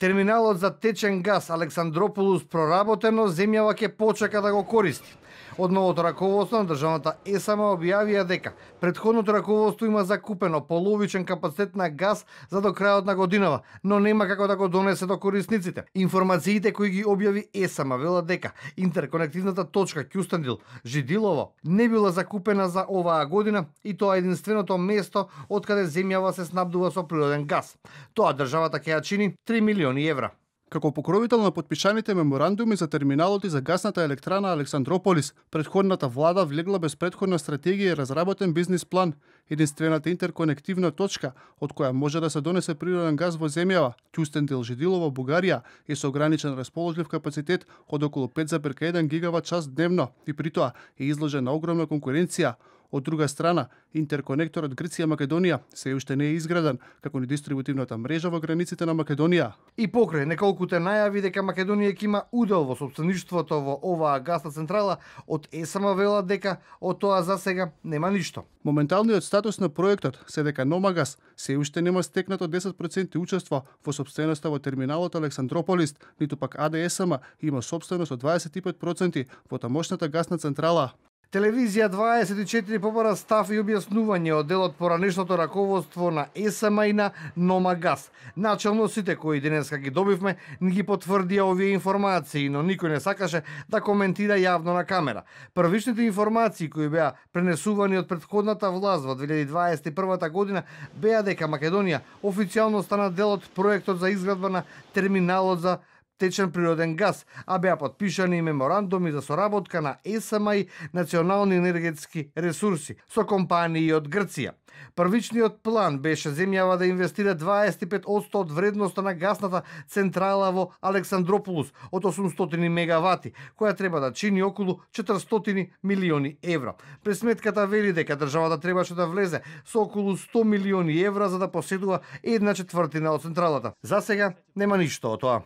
Терминалот за течен газ Александрополус проработено, земјава ќе почека да го користи. Од новото раководство на државната ЕСАМА објавија дека предходното раководство има закупено половичен капацитет на газ за до крајот на годинава, но нема како да го донесе до корисниците. Информациите кои ги објави ЕСАМА велат дека интерконективната точка Кјустендил Жидилово не била закупена за оваа година и тоа е единственото место од каде земјава се снабдува со природен газ. Тоа државата ќе ја чини 3 милиони евра. Како покровител на подпишаните меморандуми за терминалот и за гасната електрана Александрополис, предходната влада влегла без предходна стратегија и разработен бизнис план, единствената интерконективна точка од која може да се донесе природен газ во земјава, Кјустендил Делжидилова, Бугарија, е со ограничен расположлив капацитет од околу 5,1 гигават час дневно и при тоа е изложен на огромна конкуренција Од друга страна, интерконекторот Грција-Македонија се уште не е изграден, како ни дистрибутивната мрежа во границите на Македонија. И покрај неколкуте најави дека Македонија ќе има удел во собствеништвото во оваа гасна централа, од ЕСМ вела дека од тоа за сега нема ништо. Моменталниот статус на проектот се дека Номагас се уште нема стекнато 10% учество во собственоста во терминалот Александрополис, ниту пак АДСМ има собственост од 25% во тамошната гасна централа. Телевизија 24 побара став и објаснување од делот поранешното раководство на ЕСМ и на Номагаз. Начелно сите кои денеска ги добивме ни ги потврдија овие информации, но никој не сакаше да коментира јавно на камера. Првичните информации кои беа пренесувани од предходната власт во 2021 година беа дека Македонија официјално стана дел од проектот за изградба на терминалот за течен природен газ, а беа подпишани меморандуми за соработка на ЕСМ и национални енергетски ресурси со компании од Грција. Првичниот план беше земјава да инвестира 25% од вредноста на гасната централа во Александрополус од 800 мегавати, која треба да чини околу 400 милиони евра. Пресметката вели дека државата требаше да влезе со околу 100 милиони евра за да поседува една четвртина од централата. За сега нема ништо од тоа.